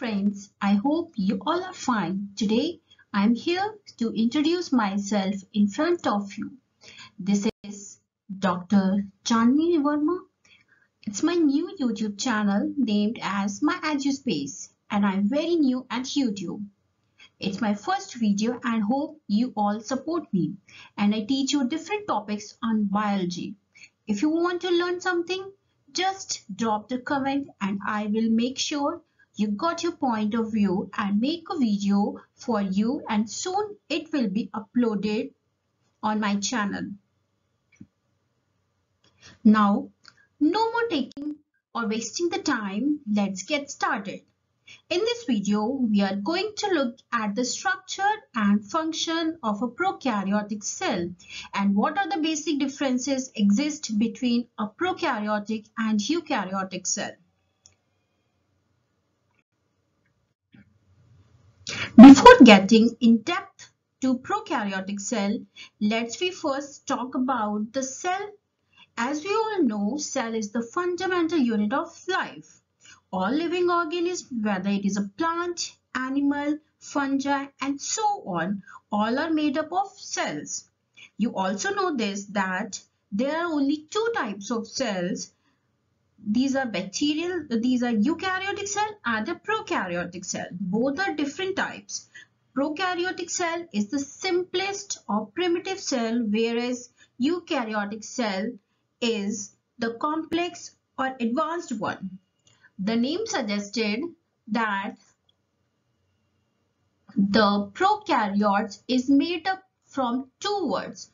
friends, I hope you all are fine. Today I am here to introduce myself in front of you. This is Dr. Chandni Verma. It's my new YouTube channel named as My EduSpace and I'm very new at YouTube. It's my first video and hope you all support me and I teach you different topics on biology. If you want to learn something, just drop the comment and I will make sure you got your point of view and make a video for you and soon it will be uploaded on my channel. Now, no more taking or wasting the time, let's get started. In this video, we are going to look at the structure and function of a prokaryotic cell and what are the basic differences exist between a prokaryotic and eukaryotic cell. Getting in depth to prokaryotic cell, let's we first talk about the cell. As we all know, cell is the fundamental unit of life. All living organisms, whether it is a plant, animal, fungi, and so on, all are made up of cells. You also know this that there are only two types of cells these are bacterial, these are eukaryotic cell and the prokaryotic cell. Both are different types. Prokaryotic cell is the simplest or primitive cell whereas eukaryotic cell is the complex or advanced one. The name suggested that the prokaryotes is made up from two words.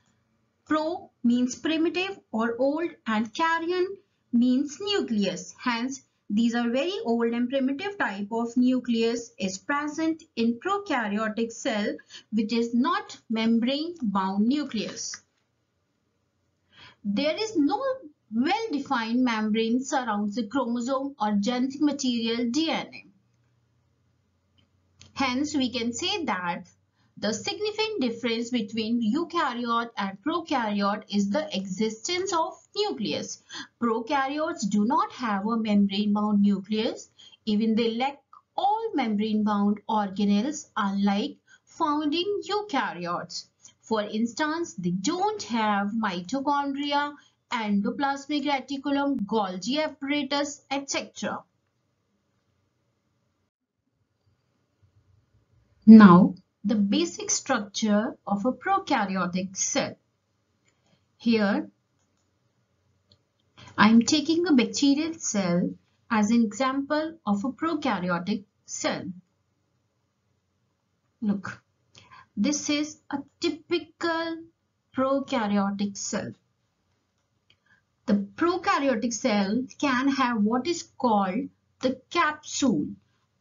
Pro means primitive or old and karyon means nucleus. Hence, these are very old and primitive type of nucleus is present in prokaryotic cell which is not membrane bound nucleus. There is no well-defined membrane surrounds the chromosome or genetic material DNA. Hence, we can say that the significant difference between eukaryote and prokaryote is the existence of nucleus. Prokaryotes do not have a membrane-bound nucleus. Even they lack all membrane-bound organelles unlike founding eukaryotes. For instance, they don't have mitochondria, endoplasmic reticulum, Golgi apparatus, etc. Now, the basic structure of a prokaryotic cell. Here, I am taking a bacterial cell as an example of a prokaryotic cell. Look, this is a typical prokaryotic cell. The prokaryotic cell can have what is called the capsule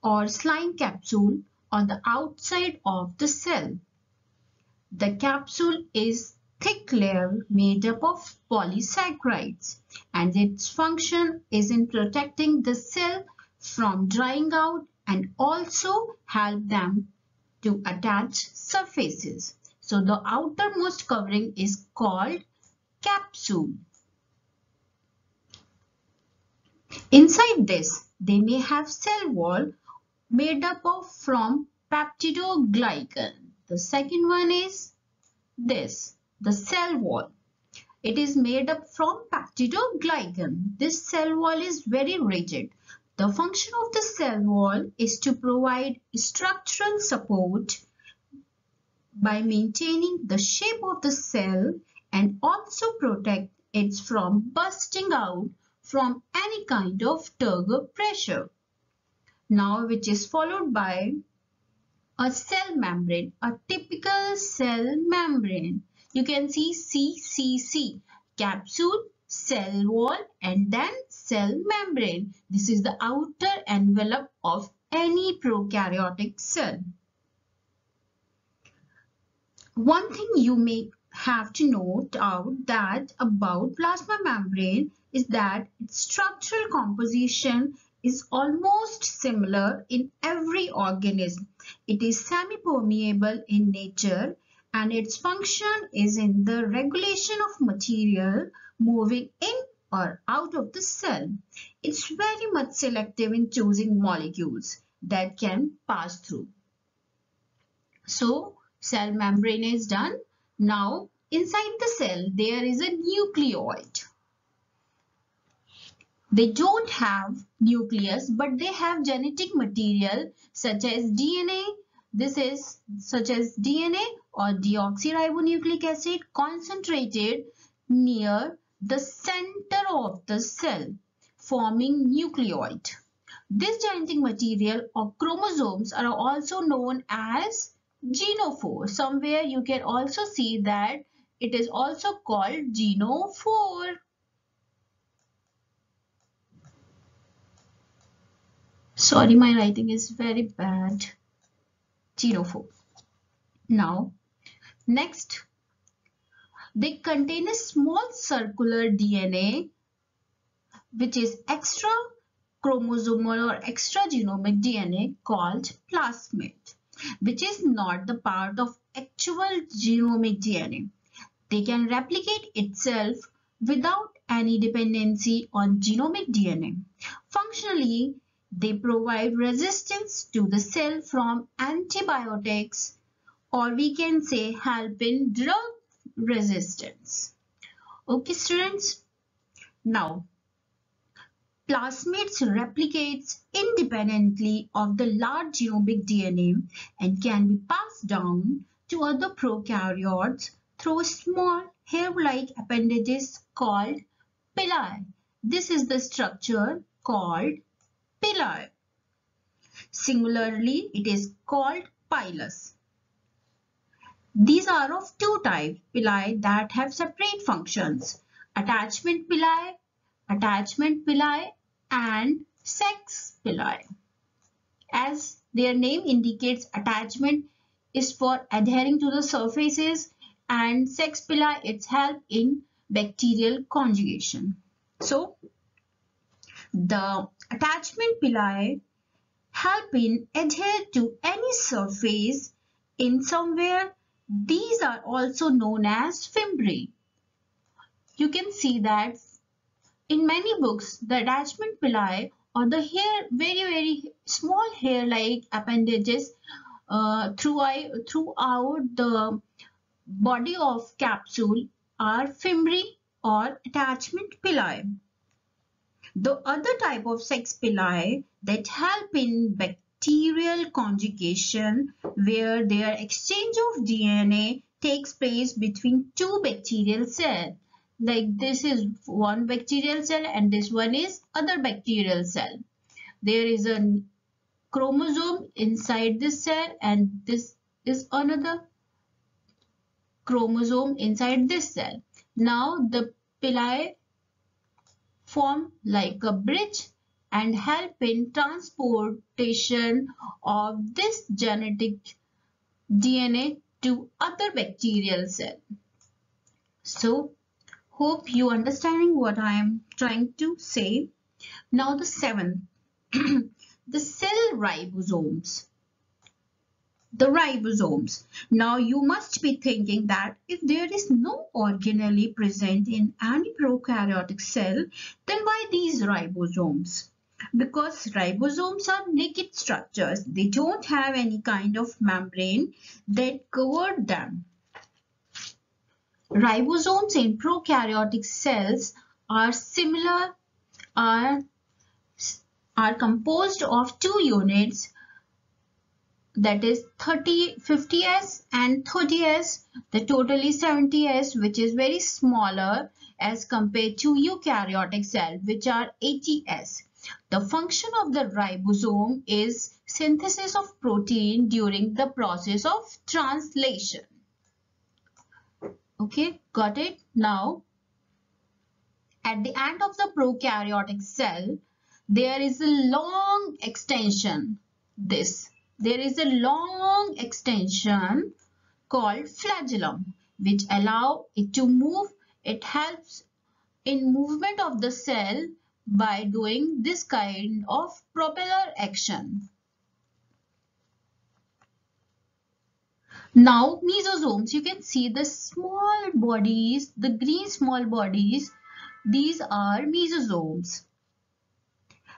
or slime capsule on the outside of the cell. The capsule is thick layer made up of polysaccharides and its function is in protecting the cell from drying out and also help them to attach surfaces. So the outermost covering is called capsule. Inside this, they may have cell wall made up of from peptidoglycan. The second one is this, the cell wall. It is made up from peptidoglycan. This cell wall is very rigid. The function of the cell wall is to provide structural support by maintaining the shape of the cell and also protect it from bursting out from any kind of turgor pressure now which is followed by a cell membrane, a typical cell membrane. You can see CCC, capsule, cell wall and then cell membrane. This is the outer envelope of any prokaryotic cell. One thing you may have to note out that about plasma membrane is that its structural composition is almost similar in every organism. It is semi-permeable in nature and its function is in the regulation of material moving in or out of the cell. It's very much selective in choosing molecules that can pass through. So cell membrane is done. Now inside the cell there is a nucleoid. They don't have nucleus but they have genetic material such as DNA. This is such as DNA or deoxyribonucleic acid concentrated near the center of the cell forming nucleoid. This genetic material or chromosomes are also known as genophore. Somewhere you can also see that it is also called genophore. Sorry, my writing is very bad. Genophore. Now, next, they contain a small circular DNA which is extra chromosomal or extra genomic DNA called plasmid which is not the part of actual genomic DNA. They can replicate itself without any dependency on genomic DNA. Functionally, they provide resistance to the cell from antibiotics or we can say help in drug resistance. Okay students, now plasmids replicates independently of the large genomic DNA and can be passed down to other prokaryotes through small hair-like appendages called pili. This is the structure called pili. Singularly, it is called pilus. These are of two types, pili that have separate functions. Attachment pili, attachment pili and sex pili. As their name indicates, attachment is for adhering to the surfaces and sex pili its help in bacterial conjugation. So, the attachment pili help in adhere to any surface in somewhere. These are also known as fimbriae. You can see that in many books, the attachment pili or the hair, very, very small hair-like appendages uh, throughout, throughout the body of capsule are fimbriae or attachment pili. The other type of sex pili that help in bacterial conjugation where their exchange of DNA takes place between two bacterial cells. Like this is one bacterial cell and this one is other bacterial cell. There is a chromosome inside this cell and this is another chromosome inside this cell. Now the pili form like a bridge and help in transportation of this genetic DNA to other bacterial cell. So, hope you understanding what I am trying to say. Now the seventh, the cell ribosomes the ribosomes. Now you must be thinking that if there is no organelle present in any prokaryotic cell, then why these ribosomes? Because ribosomes are naked structures. They don't have any kind of membrane that covered them. Ribosomes in prokaryotic cells are similar, are, are composed of two units that is 30 50s and 30s the total is 70s which is very smaller as compared to eukaryotic cell which are 80s the function of the ribosome is synthesis of protein during the process of translation. Okay got it? Now at the end of the prokaryotic cell there is a long extension this there is a long extension called flagellum which allow it to move. It helps in movement of the cell by doing this kind of propeller action. Now mesosomes, you can see the small bodies, the green small bodies These are mesosomes.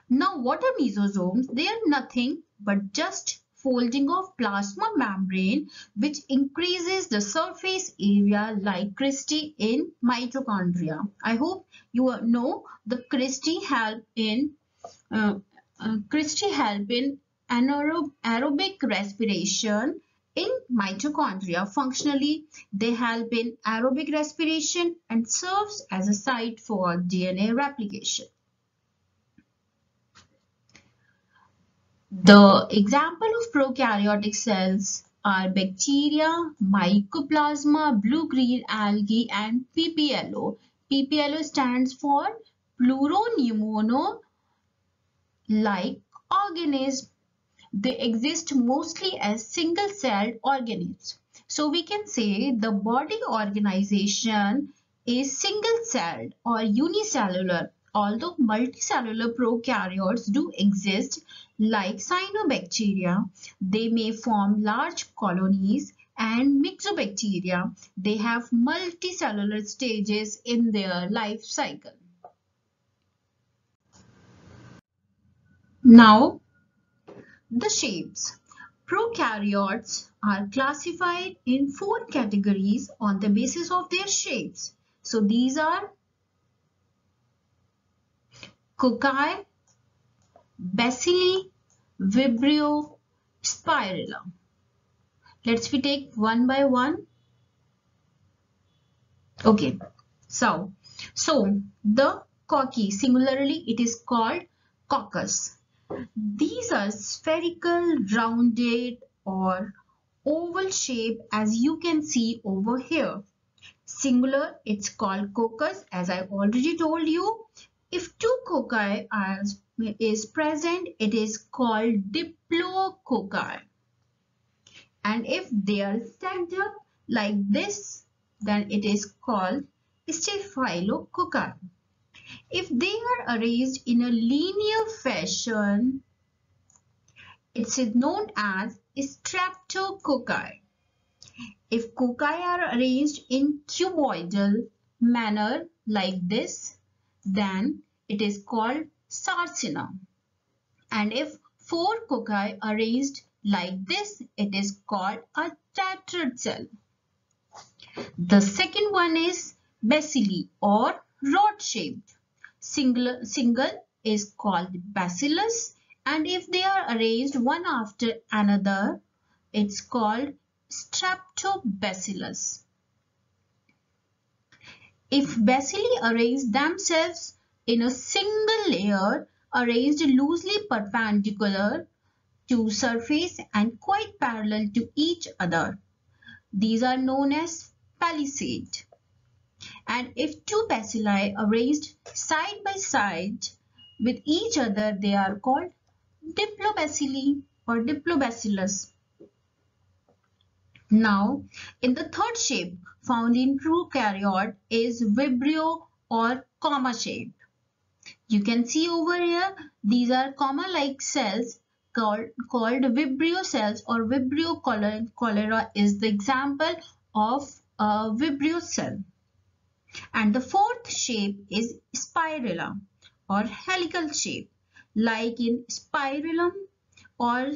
Now what are mesosomes? They are nothing but just folding of plasma membrane which increases the surface area like cristae in mitochondria. I hope you know the cristae help in uh, uh, cristae help in anaerob aerobic respiration in mitochondria. Functionally, they help in aerobic respiration and serves as a site for DNA replication. The example of prokaryotic cells are bacteria, mycoplasma, blue-green algae and PPLO. PPLO stands for pleuropneumonia like organism. They exist mostly as single-celled organisms. So we can say the body organization is single-celled or unicellular although multicellular prokaryotes do exist like cyanobacteria, they may form large colonies and myxobacteria, they have multicellular stages in their life cycle. Now, the shapes. Prokaryotes are classified in four categories on the basis of their shapes. So these are cocci, bacilli, vibrio, spirilla. Let's we take one by one. Okay, so, so the cocci, singularly it is called coccus. These are spherical, rounded or oval shape as you can see over here. Singular, it's called coccus as I already told you. If two cocci are, is present, it is called diplococci. And if they are stacked up like this, then it is called staphylococci. If they are arranged in a linear fashion, it's known as streptococci. If cocci are arranged in cuboidal manner like this, then it is called sarcina. And if four cocci arranged like this, it is called a tetrad cell. The second one is bacilli or rod-shaped. Single, single is called bacillus and if they are arranged one after another, it's called streptobacillus. If bacilli arrange themselves in a single layer arranged loosely perpendicular to surface and quite parallel to each other, these are known as palisade. And if two bacilli arranged side by side with each other, they are called diplobacilli or diplobacillus. Now, in the third shape found in true prokaryote is vibrio or comma shaped. You can see over here, these are comma-like cells called, called vibrio cells or vibrio cholera is the example of a vibrio cell. And the fourth shape is spirilla or helical shape like in spirillum or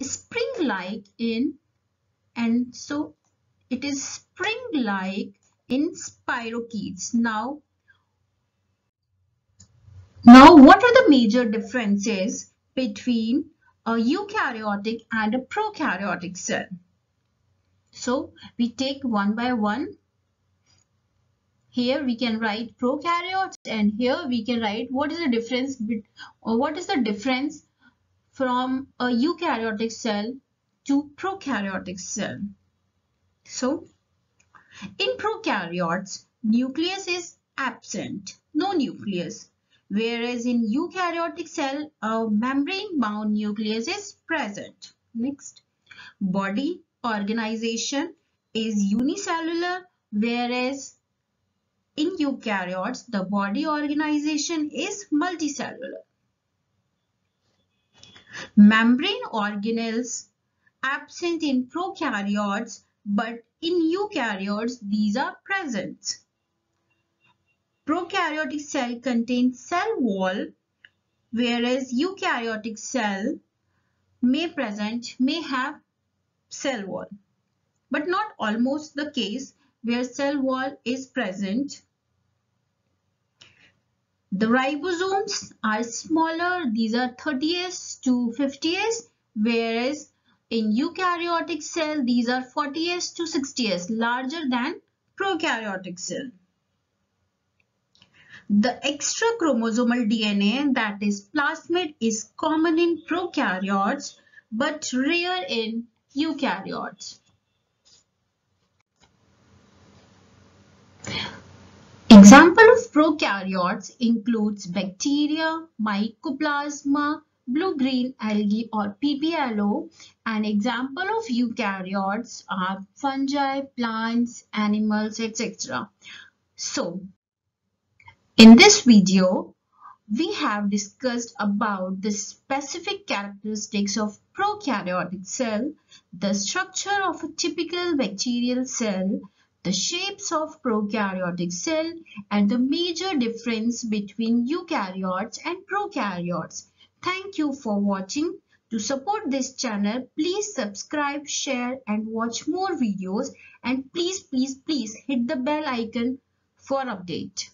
spring-like in and so it is spring-like in spirochetes. Now, now what are the major differences between a eukaryotic and a prokaryotic cell? So we take one by one. Here we can write prokaryotes and here we can write what is the difference or what is the difference from a eukaryotic cell to prokaryotic cell. So, in prokaryotes, nucleus is absent, no nucleus. Whereas in eukaryotic cell, a membrane-bound nucleus is present. Next, body organization is unicellular, whereas in eukaryotes, the body organization is multicellular. Membrane organelles absent in prokaryotes but in eukaryotes these are present. prokaryotic cell contains cell wall whereas eukaryotic cell may present may have cell wall but not almost the case where cell wall is present the ribosomes are smaller these are 30s to 50s whereas in eukaryotic cell these are 40s to 60s larger than prokaryotic cell the extra chromosomal DNA that is plasmid is common in prokaryotes but rare in eukaryotes. Example of prokaryotes includes bacteria, mycoplasma, blue-green algae or PPLO. An example of eukaryotes are fungi, plants, animals, etc. So, in this video, we have discussed about the specific characteristics of prokaryotic cell, the structure of a typical bacterial cell, the shapes of prokaryotic cell, and the major difference between eukaryotes and prokaryotes. Thank you for watching. To support this channel, please subscribe, share and watch more videos and please, please, please hit the bell icon for update.